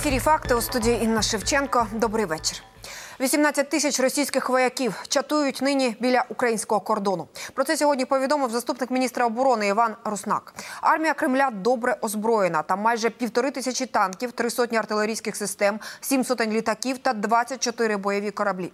ефірі факти у студії Інна Шевченко. Добрий вечір. 18 тисяч російських вояків чатують нині біля українського кордону. Про це сьогодні повідомив заступник міністра оборони Іван Руснак. Армія Кремля добре озброєна. Там майже півтори тисячі танків, три сотні артилерійських систем, сім сотень літаків та 24 бойові кораблі.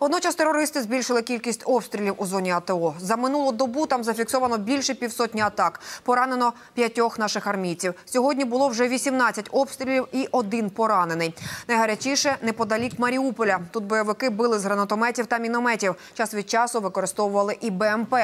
Водночас терористи збільшили кількість обстрілів у зоні АТО. За минулу добу там зафіксовано більше півсотні атак. Поранено п'ятьох наших армійців. Сьогодні було вже 18 обстрілів і один поранений. Найгарячіше неподалік Маріуполя. Тут бойовики били з гранатометів та мінометів. Час від часу використовували і БМП.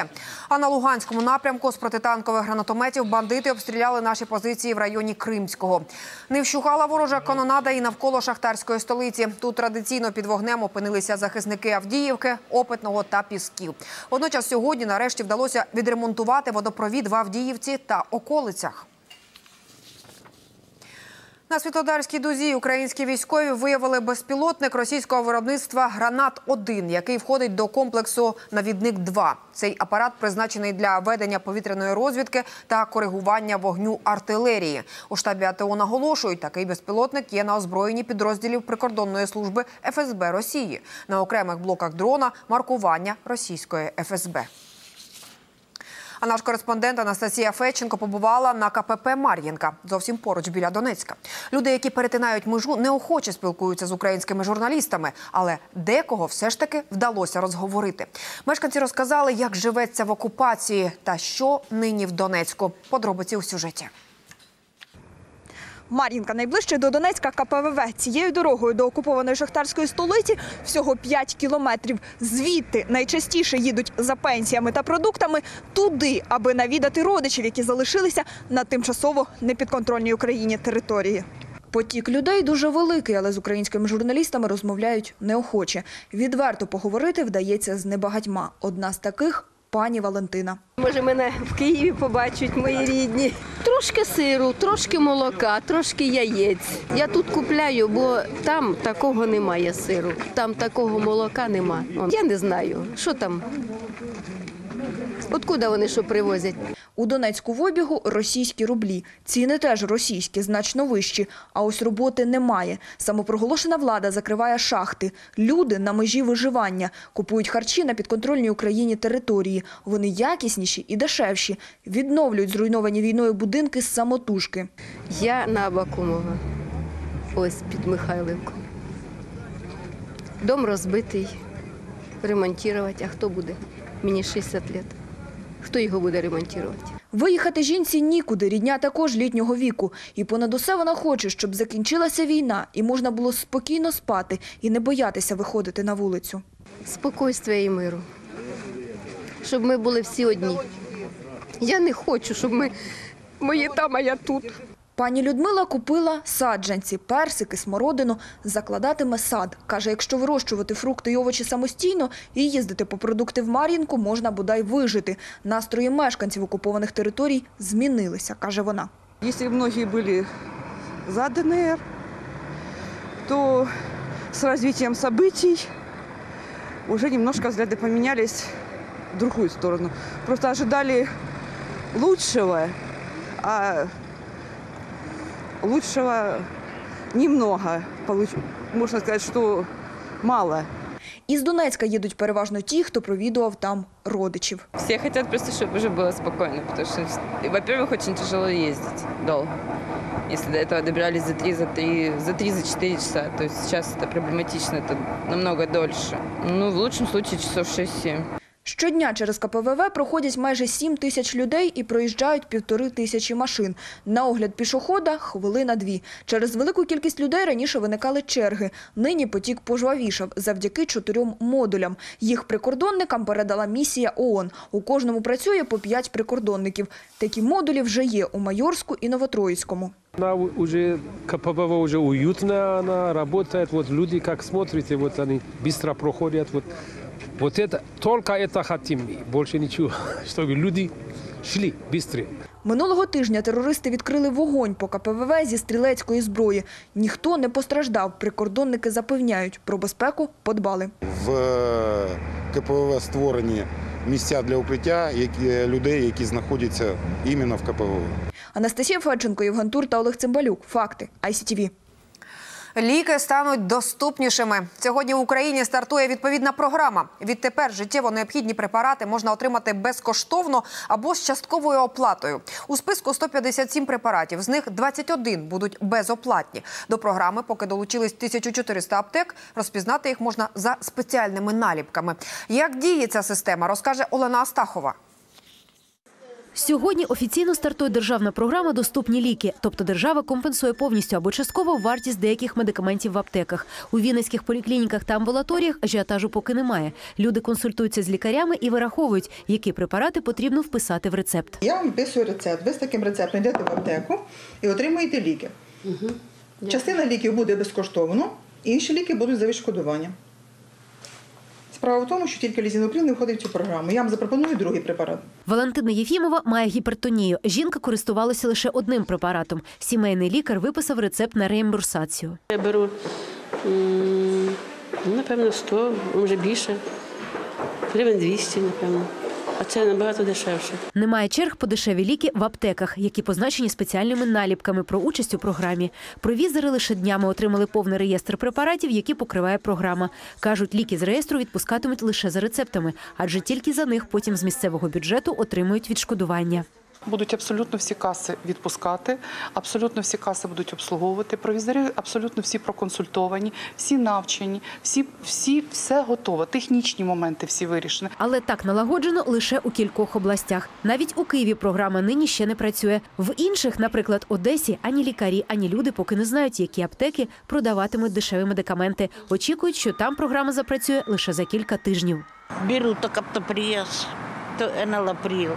А на Луганському напрямку з протитанкових гранатометів бандити обстріляли наші позиції в районі Кримського. Не вщухала ворожа канонада і навколо шахтарської столиці. Тут традиційно під вогнем опинилися захисники Авдіївки, Опитного та Пісків. Водночас сьогодні нарешті вдалося відремонтувати водопровід в Авдіївці та околицях. На Світлодарській дузі українські військові виявили безпілотник російського виробництва «Гранат-1», який входить до комплексу «Навідник-2». Цей апарат призначений для ведення повітряної розвідки та коригування вогню артилерії. У штабі АТО наголошують, такий безпілотник є на озброєнні підрозділів прикордонної служби ФСБ Росії. На окремих блоках дрона маркування російської ФСБ. А наш кореспондент Анастасія Феченко побувала на КПП Мар'їнка зовсім поруч біля Донецька. Люди, які перетинають межу, неохоче спілкуються з українськими журналістами, але декого все ж таки вдалося розговорити. Мешканці розказали, як живеться в окупації та що нині в Донецьку. Подробиці у сюжеті. Мар'їнка найближче до Донецька КПВВ. Цією дорогою до окупованої шахтарської столиці всього 5 кілометрів. Звідти найчастіше їдуть за пенсіями та продуктами туди, аби навідати родичів, які залишилися на тимчасово непідконтрольній Україні території. Потік людей дуже великий, але з українськими журналістами розмовляють неохоче. Відверто поговорити вдається з небагатьма. Одна з таких пані Валентина. Може, мене в Києві побачать мої рідні. Трошки сиру, трошки молока, трошки яєць. Я тут купляю, бо там такого немає сиру, там такого молока нема. Я не знаю, що там. Откуда вони що привозять? У Донецьку в обігу російські рублі. Ціни теж російські, значно вищі. А ось роботи немає. Самопроголошена влада закриває шахти. Люди на межі виживання. Купують харчі на підконтрольній Україні території. Вони якісніші і дешевші. Відновлюють зруйновані війною будинки з самотужки. Я на Абакумова. Ось під Михайлівкою. Дом розбитий, ремонтувати. А хто буде? Мені 60 років. Хто його буде ремонтувати? Виїхати жінці нікуди, рідня також літнього віку. І понад усе вона хоче, щоб закінчилася війна і можна було спокійно спати і не боятися виходити на вулицю. Спокойствия і миру. Щоб ми були всі одні. Я не хочу, щоб ми мої там, а я тут. Пані Людмила купила саджанці, персики, смородину, закладатиме сад. Каже, якщо вирощувати фрукти й овочі самостійно і їздити по продукти в Мар'їнку, можна бодай вижити. Настрої мешканців окупованих територій змінилися, каже вона. Если многие были за ДНР, то с развитием событий уже немножко взгляды поменялись в другую сторону. Просто ожидали лучшего, а лучшего немного. Получ- Можно сказать, что мало. Із Донецька їдуть переважно ті, хто провідував там родичів. Все хотят просто, чтобы уже было спокойно, потому что, во-первых, очень тяжело ездить долго. Если до этого добирались за 3, за 3, за 3, за 4 часа, то есть сейчас это проблематично, это намного дольше. Ну, в лучшем случае часов 6-7. Щодня через КПВВ проходять майже 7 тисяч людей і проїжджають півтори тисячі машин. На огляд пішохода – хвилина-дві. Через велику кількість людей раніше виникали черги. Нині потік пожвавішав завдяки чотирьом модулям. Їх прикордонникам передала місія ООН. У кожному працює по п'ять прикордонників. Такі модулі вже є у Майорську і Новотроїцькому. Она уже, КПВВ уже уютная, она работает. Вот люди, как смотрите, вот они быстро проходят. вот это, только это хотим мы, больше ничего. Чтобы люди шли быстрее. Минулого тижня терористи відкрили вогонь по КПВВ зі стрілецької зброї. Ніхто не постраждав. Прикордонники запевняють, про безпеку подбали. В е, КПВВ створені місця для укриття які, людей, які знаходяться іменно в КПВВ. Анастасія Федченко, Євген Тур та Олег Цимбалюк. Факти. ICTV. Ліки стануть доступнішими. Сьогодні в Україні стартує відповідна програма. Відтепер життєво необхідні препарати можна отримати безкоштовно або з частковою оплатою. У списку 157 препаратів, з них 21 будуть безоплатні. До програми, поки долучились 1400 аптек, розпізнати їх можна за спеціальними наліпками. Як діє ця система, розкаже Олена Астахова. Сьогодні офіційно стартує державна програма Доступні ліки. Тобто держава компенсує повністю або частково вартість деяких медикаментів в аптеках. У вінницьких поліклініках та амбулаторіях ажіотажу поки немає. Люди консультуються з лікарями і вираховують, які препарати потрібно вписати в рецепт. Я вам виписую рецепт. Ви з таким рецептом йдете в аптеку і отримуєте ліки. Частина ліків буде безкоштовно, інші ліки будуть за відшкодуванням. Справа в тому, що тільки лізіноприл не входить в цю програму. Я вам запропоную другий препарат. Валентина Єфімова має гіпертонію. Жінка користувалася лише одним препаратом. Сімейний лікар виписав рецепт на реімбурсацію. Я беру, напевно, 100, може більше. Гривень 200, напевно. А це набагато дешевше. Немає черг по дешеві ліки в аптеках, які позначені спеціальними наліпками про участь у програмі. Провізори лише днями отримали повний реєстр препаратів, які покриває програма. Кажуть, ліки з реєстру відпускатимуть лише за рецептами, адже тільки за них потім з місцевого бюджету отримують відшкодування. Будуть абсолютно всі каси відпускати, абсолютно всі каси будуть обслуговувати. Провізори абсолютно всі проконсультовані, всі навчені, всі, всі все готово. Технічні моменти всі вирішені. Але так налагоджено лише у кількох областях. Навіть у Києві програма нині ще не працює. В інших, наприклад, Одесі, ані лікарі, ані люди поки не знають, які аптеки продаватимуть дешеві медикаменти. Очікують, що там програма запрацює лише за кілька тижнів. Беру то каптопресс, то энолаприл.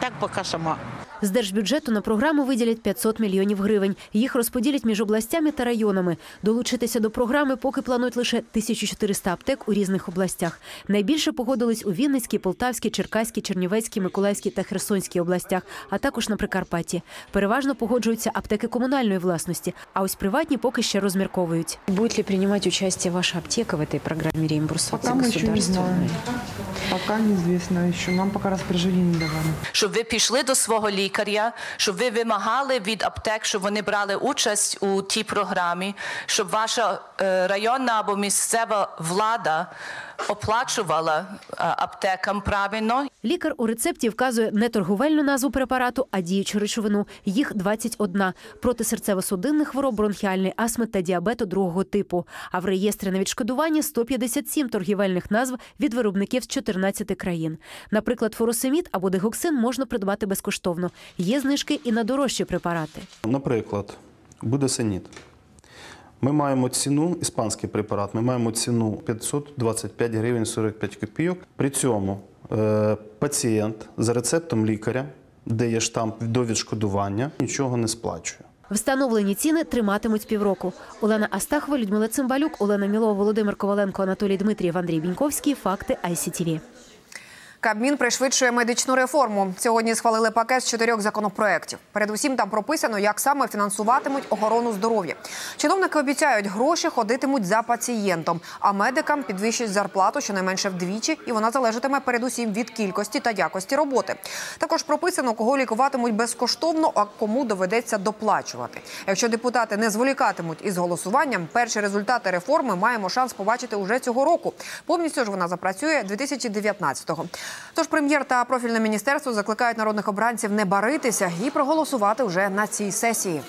Так пока сама. З держбюджету на програму виділять 500 мільйонів гривень. Їх розподілять між областями та районами. Долучитися до програми поки планують лише 1400 аптек у різних областях. Найбільше погодились у Вінницькій, Полтавській, Черкаській, Чернівецькій, Миколаївській та Херсонській областях, а також на Прикарпатті. Переважно погоджуються аптеки комунальної власності, а ось приватні поки ще розмірковують. Будет ли принимать участие ваша аптека в этой программе реимбурсации Пока мы еще не государственной? знаем. Пока неизвестно еще. Нам пока распоряжение не давали. щоб ви пішли до свого лікаря, щоб ви вимагали від аптек, щоб вони брали участь у тій програмі, щоб ваша е, районна або місцева влада оплачувала е, аптекам правильно. Лікар у рецепті вказує не торговельну назву препарату, а діючу речовину. Їх 21 – проти серцево-судинних хвороб, бронхіальної астми та діабету другого типу. А в реєстрі на відшкодування 157 торгівельних назв від виробників з 14 країн. Наприклад, фуросемід або дегоксин можна придбати безкоштовно. Є знижки і на дорожчі препарати. Наприклад, будесеніт. Ми маємо ціну, іспанський препарат, ми маємо ціну 525 гривень 45 копійок. При цьому е, пацієнт за рецептом лікаря, де є штамп до відшкодування, нічого не сплачує. Встановлені ціни триматимуть півроку. Олена Астахова, Людмила Цимбалюк, Олена Мілова, Володимир Коваленко, Анатолій Дмитрієв, Андрій Біньковський. Факти ICTV. Кабмін пришвидшує медичну реформу. Сьогодні схвалили пакет з чотирьох законопроєктів. Передусім там прописано, як саме фінансуватимуть охорону здоров'я. Чиновники обіцяють, гроші ходитимуть за пацієнтом, а медикам підвищать зарплату щонайменше вдвічі, і вона залежатиме передусім від кількості та якості роботи. Також прописано, кого лікуватимуть безкоштовно, а кому доведеться доплачувати. Якщо депутати не зволікатимуть із голосуванням, перші результати реформи маємо шанс побачити уже цього року. Повністю ж вона запрацює 2019-го. Тож прем'єр та профільне міністерство закликають народних обранців не баритися і проголосувати вже на цій сесії.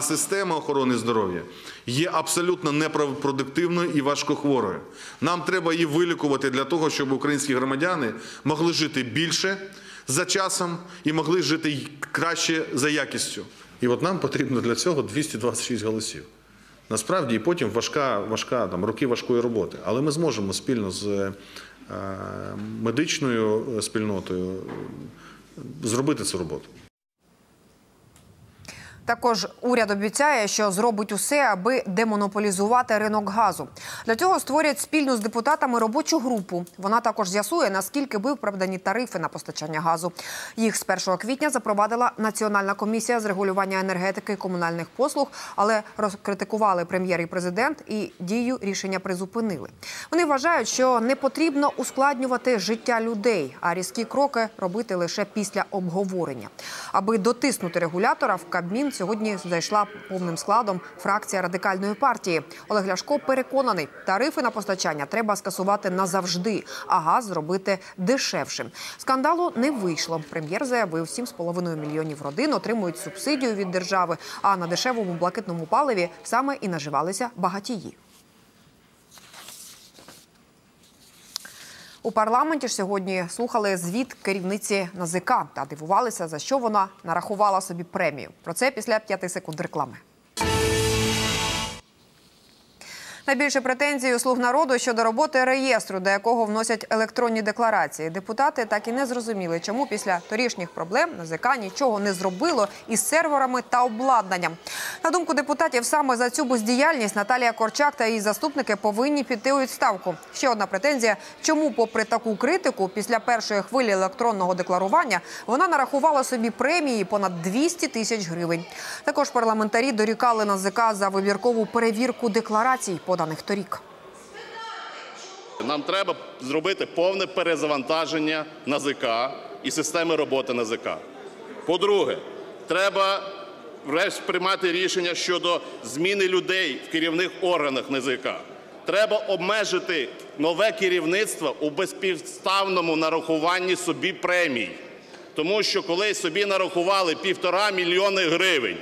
Система охорони здоров'я є абсолютно непродуктивною і важкохворою. Нам треба її вилікувати для того, щоб українські громадяни могли жити більше за часом і могли жити краще за якістю. І от нам потрібно для цього 226 голосів. Насправді, і потім важка, важка там роки важкої роботи. Але ми зможемо спільно з медичною спільнотою зробити цю роботу. Також уряд обіцяє, що зробить усе, аби демонополізувати ринок газу. Для цього створять спільну з депутатами робочу групу. Вона також з'ясує, наскільки виправдані тарифи на постачання газу. Їх з 1 квітня запровадила Національна комісія з регулювання енергетики і комунальних послуг, але розкритикували прем'єр і президент і дію рішення призупинили. Вони вважають, що не потрібно ускладнювати життя людей, а різкі кроки робити лише після обговорення. Аби дотиснути регулятора в Кабмін сьогодні зайшла повним складом фракція радикальної партії. Олег Ляшко переконаний, тарифи на постачання треба скасувати назавжди, а газ зробити дешевшим. Скандалу не вийшло. Прем'єр заявив, 7,5 мільйонів родин отримують субсидію від держави. А на дешевому блакитному паливі саме і наживалися багатії. У парламенті ж сьогодні слухали звіт керівниці НАЗК та дивувалися, за що вона нарахувала собі премію. Про це після п'яти секунд реклами. Найбільше претензій у слуг народу щодо роботи реєстру, до якого вносять електронні декларації. Депутати так і не зрозуміли, чому після торішніх проблем НАЗК нічого не зробило із серверами та обладнанням. На думку депутатів, саме за цю бездіяльність Наталія Корчак та її заступники повинні піти у відставку. Ще одна претензія: чому, попри таку критику, після першої хвилі електронного декларування вона нарахувала собі премії понад 200 тисяч гривень. Також парламентарі дорікали НАЗК за вибіркову перевірку декларацій, поданих торік. Нам треба зробити повне перезавантаження НАЗК і системи роботи НАЗК. По-друге, треба врешті приймати рішення щодо зміни людей в керівних органах НАЗК. Треба обмежити нове керівництво у безпідставному нарахуванні собі премій. Тому що коли собі нарахували півтора мільйони гривень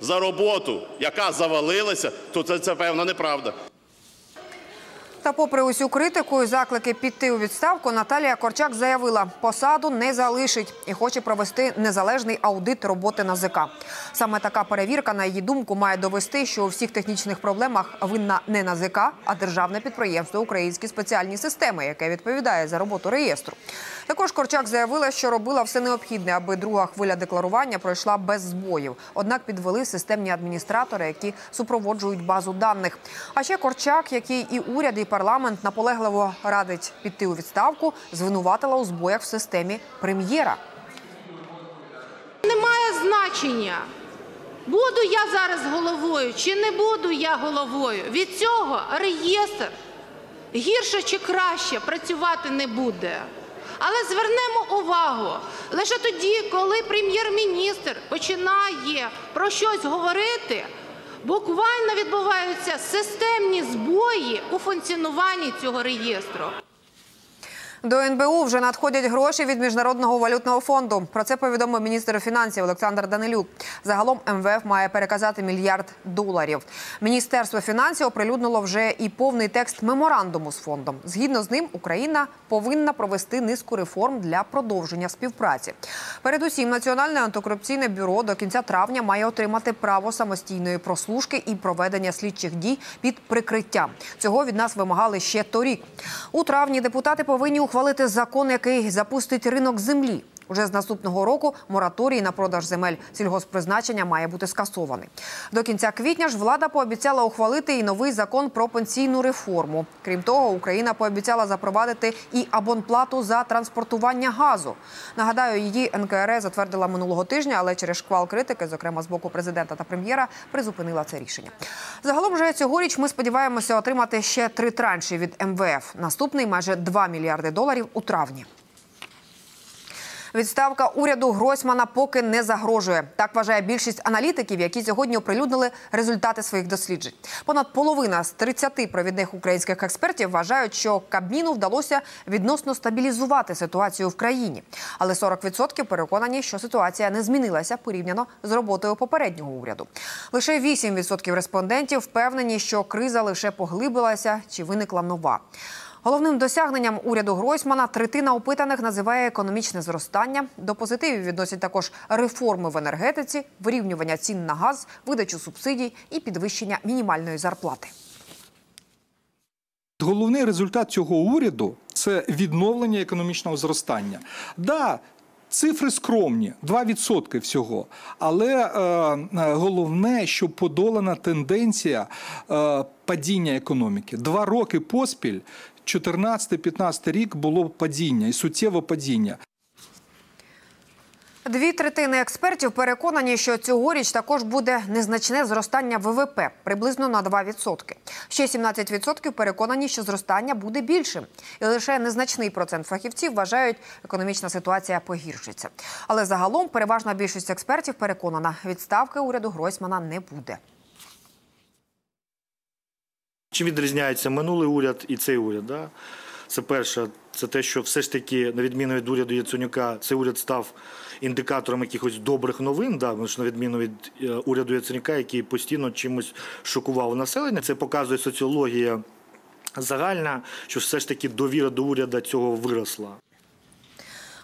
за роботу, яка завалилася, то це, це певно неправда. Та, попри усю критику і заклики піти у відставку, Наталія Корчак заявила, посаду не залишить і хоче провести незалежний аудит роботи НАЗК. Саме така перевірка, на її думку, має довести, що у всіх технічних проблемах винна не НАЗК, а державне підприємство Українські спеціальні системи, яке відповідає за роботу реєстру. Також Корчак заявила, що робила все необхідне, аби друга хвиля декларування пройшла без збоїв. Однак підвели системні адміністратори, які супроводжують базу даних. А ще Корчак, який і уряд, і парламент наполегливо радить піти у відставку, звинуватила у збоях в системі прем'єра. Немає значення, буду я зараз головою чи не буду я головою. Від цього реєстр гірше чи краще працювати не буде. Але звернемо увагу лише тоді, коли прем'єр-міністр починає про щось говорити, буквально відбуваються системні збої у функціонуванні цього реєстру. До НБУ вже надходять гроші від міжнародного валютного фонду. Про це повідомив міністр фінансів Олександр Данилюк. Загалом МВФ має переказати мільярд доларів. Міністерство фінансів оприлюднило вже і повний текст меморандуму з фондом. Згідно з ним, Україна повинна провести низку реформ для продовження співпраці. Передусім, Національне антикорупційне бюро до кінця травня має отримати право самостійної прослушки і проведення слідчих дій під прикриттям. Цього від нас вимагали ще торік. У травні депутати повинні ухвалити закон, який запустить ринок землі. Уже з наступного року мораторій на продаж земель сільгоспризначення має бути скасований. До кінця квітня ж влада пообіцяла ухвалити і новий закон про пенсійну реформу. Крім того, Україна пообіцяла запровадити і абонплату за транспортування газу. Нагадаю, її НКРЕ затвердила минулого тижня, але через шквал критики, зокрема з боку президента та прем'єра, призупинила це рішення. Загалом вже цьогоріч ми сподіваємося отримати ще три транші від МВФ. Наступний майже 2 мільярди доларів у травні. Відставка уряду Гройсмана поки не загрожує. Так вважає більшість аналітиків, які сьогодні оприлюднили результати своїх досліджень. Понад половина з 30 провідних українських експертів вважають, що Кабміну вдалося відносно стабілізувати ситуацію в країні. Але 40% переконані, що ситуація не змінилася порівняно з роботою попереднього уряду. Лише 8% респондентів впевнені, що криза лише поглибилася чи виникла нова. Головним досягненням уряду Гройсмана третина опитаних називає економічне зростання. До позитивів відносять також реформи в енергетиці, вирівнювання цін на газ, видачу субсидій і підвищення мінімальної зарплати. Головний результат цього уряду це відновлення економічного зростання. Да, Цифри скромні, 2% всього. Але е, головне, що подолана тенденція е, падіння економіки. Два роки поспіль, 14-15 рік було падіння і суттєве падіння. Дві третини експертів переконані, що цьогоріч також буде незначне зростання ВВП приблизно на 2%. Ще 17% переконані, що зростання буде більшим. І лише незначний процент фахівців вважають, економічна ситуація погіршиться. Але загалом переважна більшість експертів переконана, відставки уряду Гройсмана не буде. Чим відрізняється минулий уряд і цей уряд? Да? Це перше, це те, що все ж таки, на відміну від уряду Яценюка, цей уряд став індикатором якихось добрих новин, да? на відміну від е, уряду Яценюка, який постійно чимось шокував населення. Це показує соціологія загальна, що все ж таки довіра до уряду цього виросла.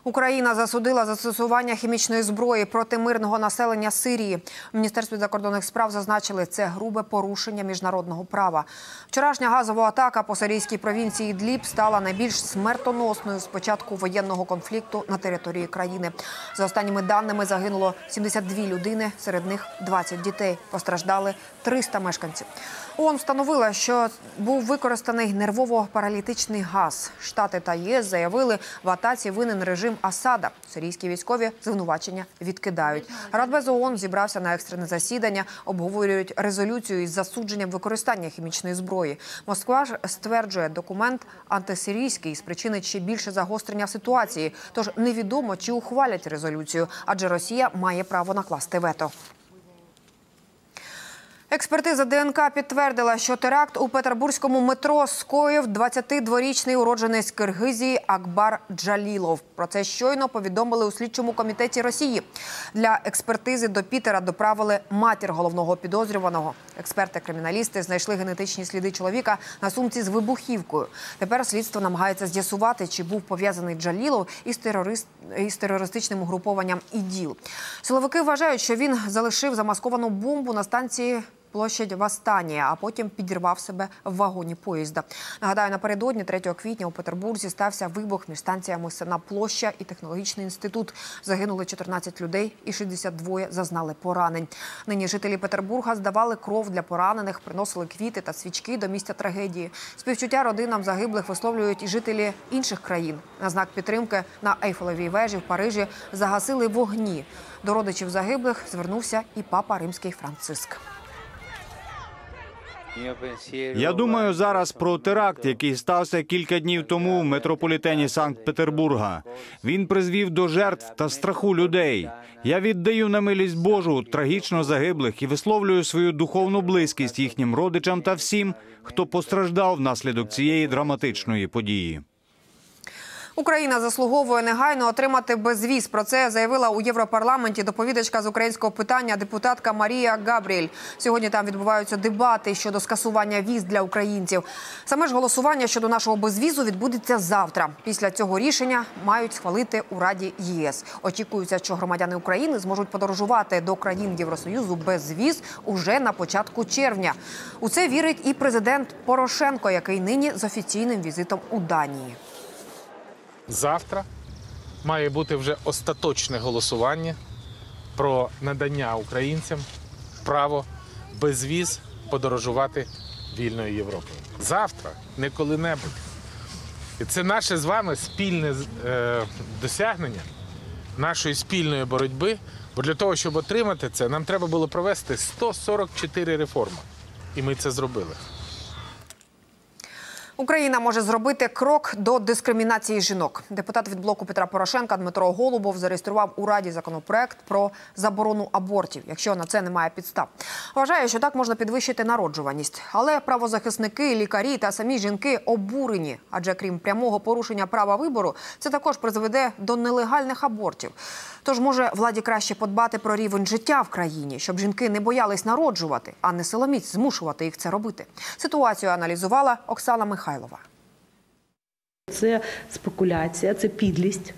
Україна засудила застосування хімічної зброї проти мирного населення Сирії. В Міністерстві закордонних справ зазначили, це грубе порушення міжнародного права. Вчорашня газова атака по сирійській провінції Ідліб стала найбільш смертоносною з початку воєнного конфлікту на території країни. За останніми даними загинуло 72 людини, серед них 20 дітей. Постраждали 300 мешканців. ООН встановила, що був використаний нервово-паралітичний газ. Штати та ЄС заявили, в атаці винен режим Асада. Сирійські військові звинувачення відкидають. Радбез ООН зібрався на екстрене засідання, обговорюють резолюцію із засудженням використання хімічної зброї. Москва ж стверджує, документ антисирійський спричинить ще більше загострення ситуації. Тож невідомо, чи ухвалять резолюцію, адже Росія має право накласти вето. Експертиза ДНК підтвердила, що теракт у петербурзькому метро скоїв 22-річний уродженець Киргизії Акбар Джалілов. Про це щойно повідомили у слідчому комітеті Росії. Для експертизи до Пітера доправили матір головного підозрюваного. Експерти-криміналісти знайшли генетичні сліди чоловіка на сумці з вибухівкою. Тепер слідство намагається з'ясувати, чи був пов'язаний Джалілов із, терорист... із терористичним угрупованням ІДІЛ. Силовики вважають, що він залишив замасковану бомбу на станції площадь Вастанія, а потім підірвав себе в вагоні поїзда. Нагадаю, напередодні 3 квітня у Петербурзі стався вибух між станціями Сена Площа і технологічний інститут. Загинули 14 людей і 62 зазнали поранень. Нині жителі Петербурга здавали кров для поранених, приносили квіти та свічки до місця трагедії. Співчуття родинам загиблих висловлюють і жителі інших країн. На знак підтримки на Ейфелевій вежі в Парижі загасили вогні. До родичів загиблих звернувся і папа римський Франциск. Я думаю зараз про теракт, який стався кілька днів тому в метрополітені Санкт-Петербурга. Він призвів до жертв та страху людей. Я віддаю на милість Божу трагічно загиблих і висловлюю свою духовну близькість їхнім родичам та всім, хто постраждав внаслідок цієї драматичної події. Україна заслуговує негайно отримати безвіз. Про це заявила у Європарламенті доповідачка з українського питання депутатка Марія Габріель. Сьогодні там відбуваються дебати щодо скасування віз для українців. Саме ж голосування щодо нашого безвізу відбудеться завтра. Після цього рішення мають схвалити у Раді ЄС. Очікується, що громадяни України зможуть подорожувати до країн Євросоюзу без віз уже на початку червня. У це вірить і президент Порошенко, який нині з офіційним візитом у Данії. Завтра має бути вже остаточне голосування про надання українцям право без віз подорожувати вільною Європою. Завтра, не коли-небудь. І це наше з вами спільне е, досягнення нашої спільної боротьби. Бо для того, щоб отримати це, нам треба було провести 144 реформи. І ми це зробили. Україна може зробити крок до дискримінації жінок. Депутат від блоку Петра Порошенка Дмитро Голубов зареєстрував у раді законопроект про заборону абортів, якщо на це немає підстав. Вважає, що так можна підвищити народжуваність. Але правозахисники, лікарі та самі жінки обурені, адже крім прямого порушення права вибору, це також призведе до нелегальних абортів. Тож може владі краще подбати про рівень життя в країні, щоб жінки не боялись народжувати, а не силоміць змушувати їх це робити. Ситуацію аналізувала Оксана Михайлова. Це спекуляція, це підлість,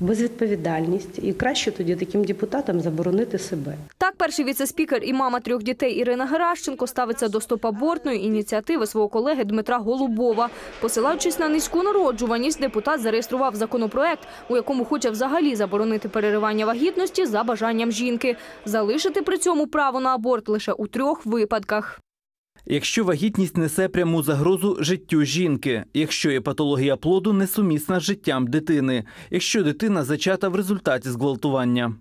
безвідповідальність. І краще тоді таким депутатам заборонити себе. Так, перший віцеспікер і мама трьох дітей Ірина Геращенко ставиться до стопабортної ініціативи свого колеги Дмитра Голубова. Посилаючись на низьку народжуваність, депутат зареєстрував законопроект, у якому хоче взагалі заборонити переривання вагітності за бажанням жінки, залишити при цьому право на аборт лише у трьох випадках. Якщо вагітність несе пряму загрозу життю жінки, якщо є патологія плоду несумісна з життям дитини, якщо дитина зачата в результаті зґвалтування.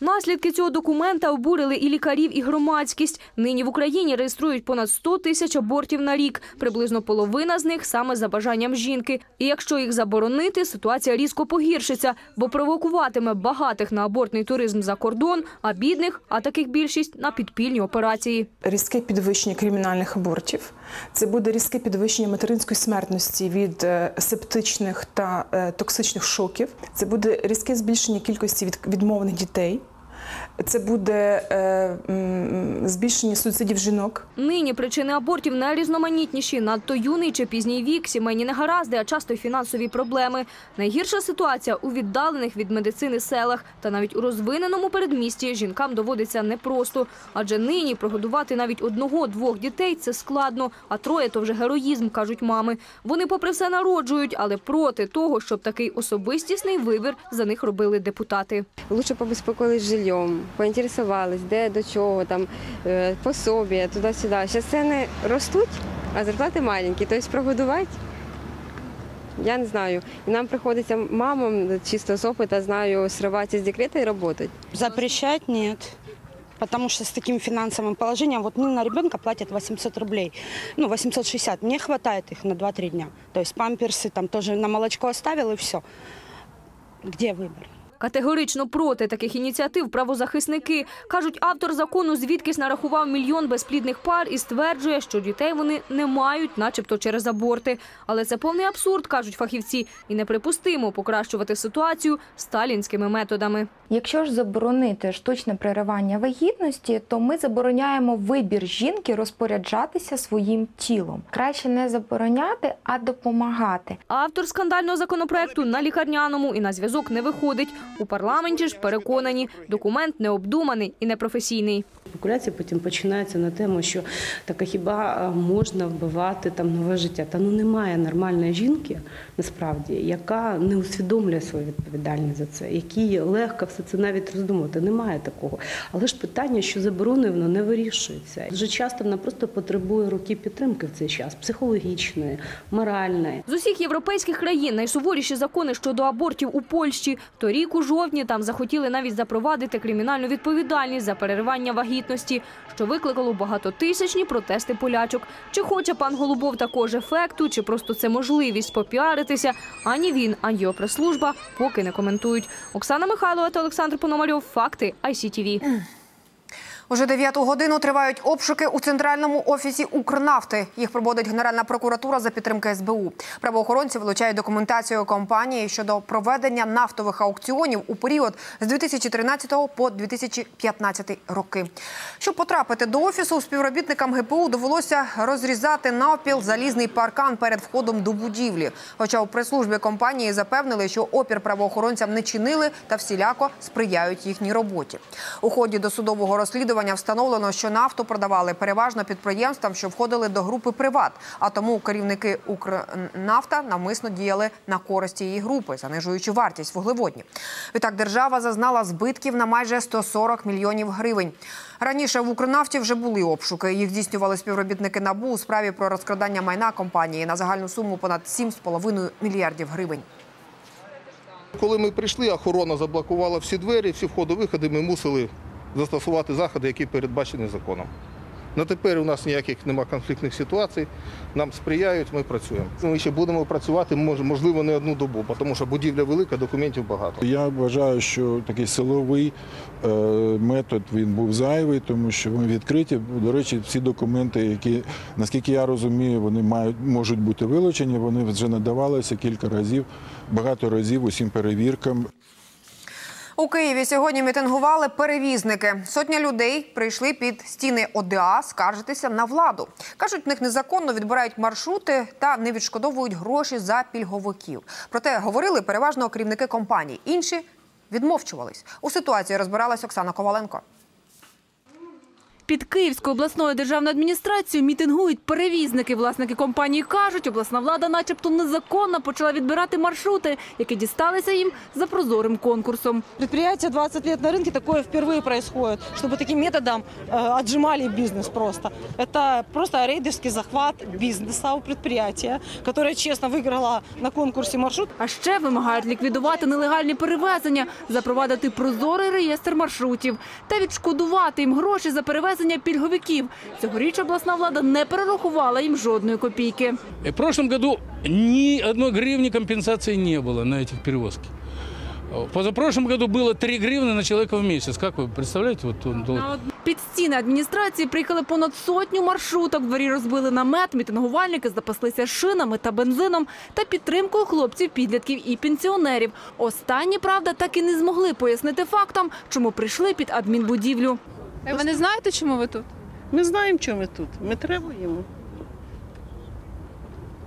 Наслідки цього документа обурили і лікарів, і громадськість. Нині в Україні реєструють понад 100 тисяч абортів на рік. Приблизно половина з них саме за бажанням жінки. І якщо їх заборонити, ситуація різко погіршиться, бо провокуватиме багатих на абортний туризм за кордон, а бідних, а таких більшість, на підпільні операції. різке підвищення кримінальних абортів. Це буде різке підвищення материнської смертності від е, септичних та е, токсичних шоків. Це буде різке збільшення кількості відмовних дітей. Це буде е, збільшення суїцидів жінок. Нині причини абортів найрізноманітніші. Надто юний чи пізній вік, сімейні негаразди, а часто й фінансові проблеми. Найгірша ситуація у віддалених від медицини селах. Та навіть у розвиненому передмісті жінкам доводиться непросто. Адже нині прогодувати навіть одного-двох дітей – це складно, а троє – то вже героїзм, кажуть мами. Вони попри все народжують, але проти того, щоб такий особистісний вибір за них робили депутати. Лучше побеспокоились жильем, поинтересовались, де до чого, там е, пособія, туди-сюди. Зараз ціни ростуть, а зарплати маленькі. Тобто прогодувати, я не знаю. І нам приходиться мамам, чисто з опита знаю, срываться з декрета і працювати. Запрещать нет. Потому что с таким финансовым положением, вот мне на ребенка платят 800 рублей, ну 860, мне хватает их на 2-3 дня. То есть памперсы там тоже на молочко оставил и все. Где выбор? Категорично проти таких ініціатив правозахисники. Кажуть, автор закону звідкись нарахував мільйон безплідних пар і стверджує, що дітей вони не мають, начебто через аборти. Але це повний абсурд, кажуть фахівці, і неприпустимо покращувати ситуацію сталінськими методами. Якщо ж заборонити штучне переривання вагітності, то ми забороняємо вибір жінки розпоряджатися своїм тілом. Краще не забороняти, а допомагати. Автор скандального законопроекту на лікарняному і на зв'язок не виходить. У парламенті ж переконані, документ необдуманий і непрофесійний. Спекуляції потім починаються на тему, що так а хіба можна вбивати там нове життя? Та ну немає нормальної жінки, насправді, яка не усвідомлює свою відповідальність за це, якій легко все це навіть роздумувати. Немає такого. Але ж питання, що забороною, воно не вирішується. Дуже часто вона просто потребує руки підтримки в цей час, психологічної, моральної. З усіх європейських країн найсуворіші закони щодо абортів у Польщі. Торік у жовтні там захотіли навіть запровадити кримінальну відповідальність за переривання вагітності, що викликало багатотисячні протести полячок. Чи хоче пан Голубов також ефекту, чи просто це можливість попіаритися? Ані він, ані його прес-служба поки не коментують. Оксана Михайлова Олександр Пономарьов. Факти ICTV. Уже дев'яту годину тривають обшуки у центральному офісі Укрнафти. Їх проводить Генеральна прокуратура за підтримки СБУ. Правоохоронці вилучають документацію компанії щодо проведення нафтових аукціонів у період з 2013 по 2015 роки. Щоб потрапити до офісу, співробітникам ГПУ довелося розрізати навпіл залізний паркан перед входом до будівлі. Хоча у прес-службі компанії запевнили, що опір правоохоронцям не чинили та всіляко сприяють їхній роботі. У ході досудового розслідування встановлено, що нафту продавали переважно підприємствам, що входили до групи приват. А тому керівники Укрнафта навмисно діяли на користь її групи, занижуючи вартість вуглеводні. Відтак держава зазнала збитків на майже 140 мільйонів гривень. Раніше в Укрнафті вже були обшуки. Їх здійснювали співробітники НАБУ у справі про розкрадання майна компанії на загальну суму понад 7,5 мільярдів гривень. Коли ми прийшли, охорона заблокувала всі двері, всі входи-виходи. Ми мусили застосувати заходи, які передбачені законом. На тепер у нас ніяких нема конфліктних ситуацій, нам сприяють, ми працюємо. Ми ще будемо працювати, можливо, не одну добу, тому що будівля велика, документів багато. Я вважаю, що такий силовий е, метод він був зайвий, тому що ми відкриті. До речі, всі документи, які, наскільки я розумію, вони мають можуть бути вилучені. Вони вже надавалися кілька разів, багато разів усім перевіркам. У Києві сьогодні мітингували перевізники. Сотня людей прийшли під стіни ОДА скаржитися на владу. Кажуть, в них незаконно відбирають маршрути та не відшкодовують гроші за пільговиків. Проте говорили переважно керівники компаній. Інші відмовчувались. У ситуації розбиралась Оксана Коваленко. Під Київською обласною державною адміністрацією мітингують перевізники. Власники компанії кажуть, обласна влада начебто незаконно почала відбирати маршрути, які дісталися їм за прозорим конкурсом. Предприятие 20 лет на рынке, такое впервые происходит, чтобы таким методом э, отжимали бизнес просто. Это просто рейдерский захват бизнеса у предприятия, которое честно выиграло на конкурсе маршрут. А ще вимагають ліквідувати нелегальні перевезення, запровадити прозорий реєстр маршрутів та відшкодувати їм гроші за перевезення пільговиків. Цьогоріч обласна влада не перерахувала їм жодної копійки. В прошлом году ни одной гривни компенсации не было на этих перевозки. В позапрошлом году было 3 гривны на человека в месяц. Как вы представляете? Вот он дол- Під стіни адміністрації приїхали понад сотню маршруток. В дворі розбили намет, мітингувальники запаслися шинами та бензином та підтримкою хлопців, підлітків і пенсіонерів. Останні, правда, так і не змогли пояснити фактам, чому прийшли під адмінбудівлю. Ви не знаєте, чому ви тут? Ми знаємо, чому ми тут. Ми требуємо.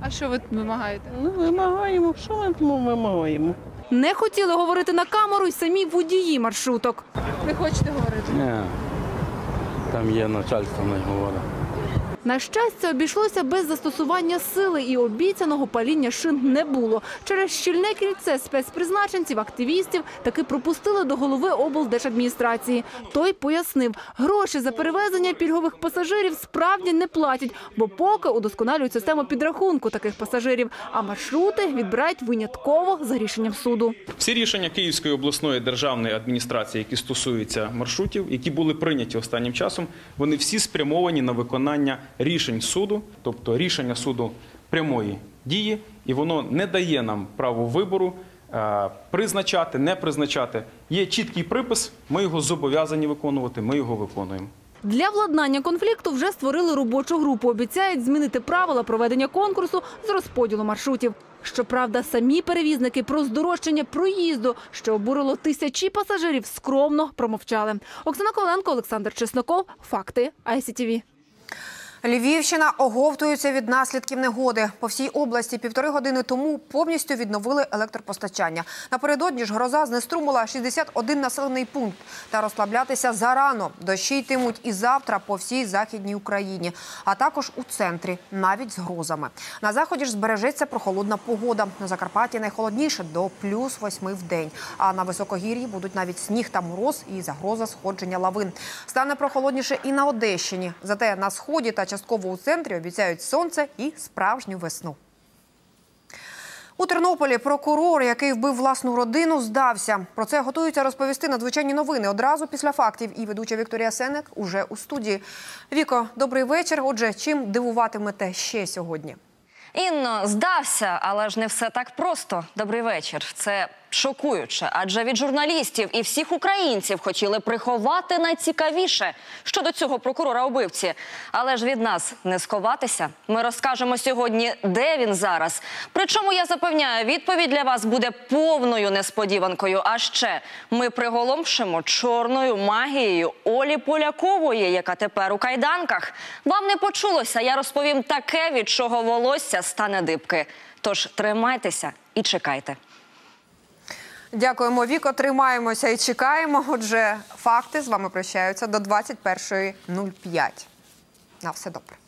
А що ви вимагаєте? Ну, вимагаємо. Що ми тому вимагаємо? Не хотіли говорити на камеру й самі водії маршруток. Ви хочете говорити? Ні, там є начальство, не говорить. На щастя, обійшлося без застосування сили і обіцяного паління шин не було. Через щільне кільце спецпризначенців, активістів таки пропустили до голови облдержадміністрації. Той пояснив, гроші за перевезення пільгових пасажирів справді не платять, бо поки удосконалюють систему підрахунку таких пасажирів, а маршрути відбирають винятково за рішенням суду. Всі рішення Київської обласної державної адміністрації, які стосуються маршрутів, які були прийняті останнім часом, вони всі спрямовані на виконання рішень суду, тобто рішення суду прямої дії, і воно не дає нам право вибору е, призначати, не призначати. Є чіткий припис, ми його зобов'язані виконувати, ми його виконуємо. Для владнання конфлікту вже створили робочу групу. Обіцяють змінити правила проведення конкурсу з розподілу маршрутів. Щоправда, самі перевізники про здорожчання проїзду, що обурило тисячі пасажирів, скромно промовчали. Оксана Коваленко, Олександр Чесноков. Факти ICTV. Львівщина оговтується від наслідків негоди. По всій області півтори години тому повністю відновили електропостачання. Напередодні ж гроза знеструмила 61 населений пункт. Та розслаблятися зарано. Дощі йтимуть і завтра по всій західній Україні, а також у центрі, навіть з грозами. На заході ж збережеться прохолодна погода. На Закарпатті найхолодніше до плюс восьми в день. А на високогір'ї будуть навіть сніг та мороз і загроза сходження лавин. Стане прохолодніше і на Одещині. Зате на сході та частково у центрі обіцяють сонце і справжню весну. У Тернополі прокурор, який вбив власну родину, здався. Про це готуються розповісти надзвичайні новини одразу після фактів. І ведуча Вікторія Сенек уже у студії. Віко, добрий вечір. Отже, чим дивуватимете ще сьогодні? Інно здався, але ж не все так просто. Добрий вечір. Це шокуюче, адже від журналістів і всіх українців хотіли приховати найцікавіше щодо цього прокурора убивці. Але ж від нас не сховатися. Ми розкажемо сьогодні, де він зараз. Причому я запевняю, відповідь для вас буде повною несподіванкою. А ще ми приголомшимо чорною магією Олі Полякової, яка тепер у кайданках. Вам не почулося. Я розповім таке, від чого волосся стане дибки. Тож тримайтеся і чекайте. Дякуємо, Віко. Тримаємося і чекаємо. Отже, факти з вами прощаються до 21.05. На все добре.